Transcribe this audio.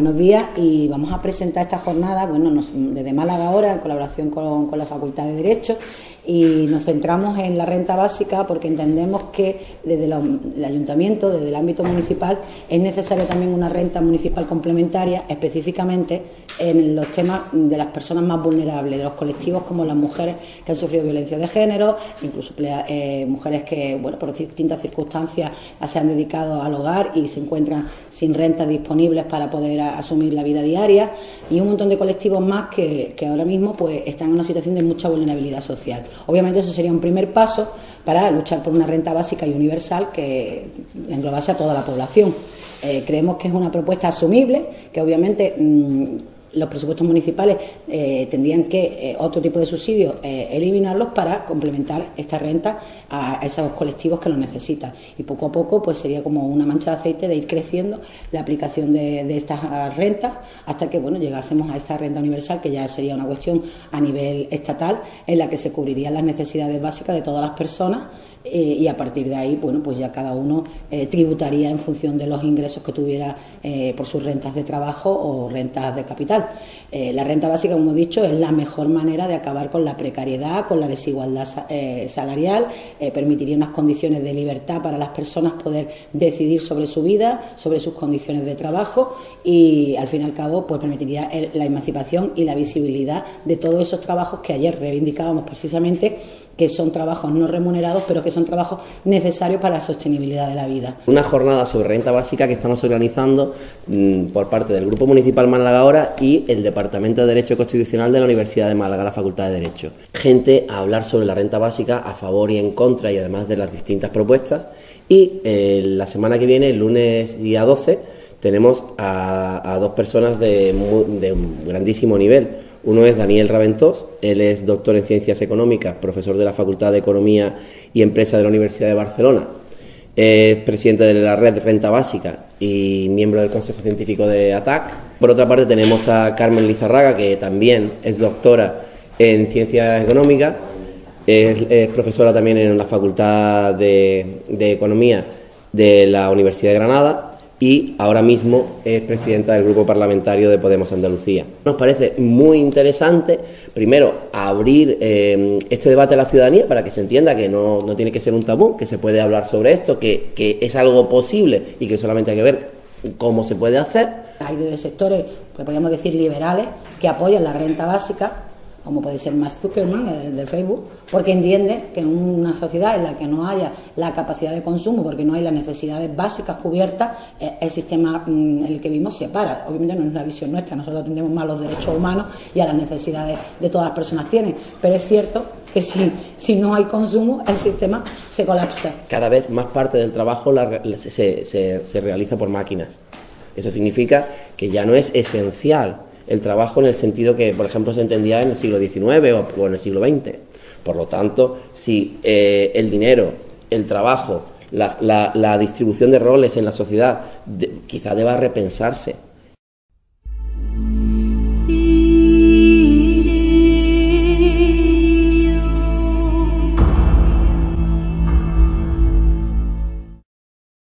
Buenos días y vamos a presentar esta jornada, bueno, desde Málaga ahora, en colaboración con, con la Facultad de Derecho, y nos centramos en la renta básica porque entendemos que desde el ayuntamiento, desde el ámbito municipal, es necesaria también una renta municipal complementaria, específicamente en los temas de las personas más vulnerables, de los colectivos como las mujeres que han sufrido violencia de género, incluso eh, mujeres que, bueno, por distintas circunstancias se han dedicado al hogar y se encuentran sin rentas disponibles para poder asumir la vida diaria, y un montón de colectivos más que, que ahora mismo pues, están en una situación de mucha vulnerabilidad social. Obviamente eso sería un primer paso para luchar por una renta básica y universal que englobase a toda la población. Eh, creemos que es una propuesta asumible, que obviamente mm, los presupuestos municipales eh, tendrían que eh, otro tipo de subsidios eh, eliminarlos para complementar esta renta a, esos colectivos que lo necesitan y poco a poco pues sería como una mancha de aceite de ir creciendo la aplicación de, estas rentas hasta que bueno llegásemos a esta renta universal que ya sería una cuestión a nivel estatal en la que se cubrirían las necesidades básicas de todas las personas eh, y a partir de ahí, bueno, pues ya cada uno tributaría en función de los ingresos que tuviera por sus rentas de trabajo o rentas de capital. La renta básica, como he dicho, es la mejor manera de acabar con la precariedad, con la desigualdad salarial, permitiría unas condiciones de libertad para las personas poder decidir sobre su vida, sobre sus condiciones de trabajo y al fin y al cabo pues permitiría la emancipación y la visibilidad de todos esos trabajos que ayer reivindicábamos precisamente que son trabajos no remunerados, pero que son trabajos necesarios para la sostenibilidad de la vida. Una jornada sobre renta básica que estamos organizando mm, por parte del Grupo Municipal Málaga Ahora y el Departamento de Derecho Constitucional de la Universidad de Málaga, la Facultad de Derecho. Gente a hablar sobre la renta básica a favor y en contra y además de las distintas propuestas. Y eh, la semana que viene, el lunes día 12, tenemos a, dos personas de, de un grandísimo nivel uno es Daniel Raventós, él es doctor en Ciencias Económicas, profesor de la Facultad de Economía y Empresa de la Universidad de Barcelona. Es presidente de la red Renta Básica y miembro del Consejo Científico de ATAC. Por otra parte tenemos a Carmen Lizarraga, que también es doctora en Ciencias Económicas, es, profesora también en la Facultad de Economía de la Universidad de Granada y ahora mismo es presidenta del Grupo Parlamentario de Podemos Andalucía. Nos parece muy interesante, primero, abrir eh, este debate a la ciudadanía para que se entienda que no, tiene que ser un tabú, que se puede hablar sobre esto, que, que es algo posible y que solamente hay que ver cómo se puede hacer. Hay de sectores, que podríamos decir liberales, que apoyan la renta básica como puede ser Mark Zuckerman, el de Facebook, porque entiende que en una sociedad en la que no haya la capacidad de consumo, porque no hay las necesidades básicas cubiertas, eh, el sistema mm, en el que vivimos se para. Obviamente no es una visión nuestra, nosotros atendemos más a los derechos humanos y a las necesidades de todas las personas tienen, pero es cierto que si, si no hay consumo, el sistema se colapsa. Cada vez más parte del trabajo se, se realiza por máquinas. Eso significa que ya no es esencial el trabajo en el sentido que, por ejemplo, se entendía en el siglo XIX o, en el siglo XX. Por lo tanto, si eh, el dinero, el trabajo, la, distribución de roles en la sociedad quizá deba repensarse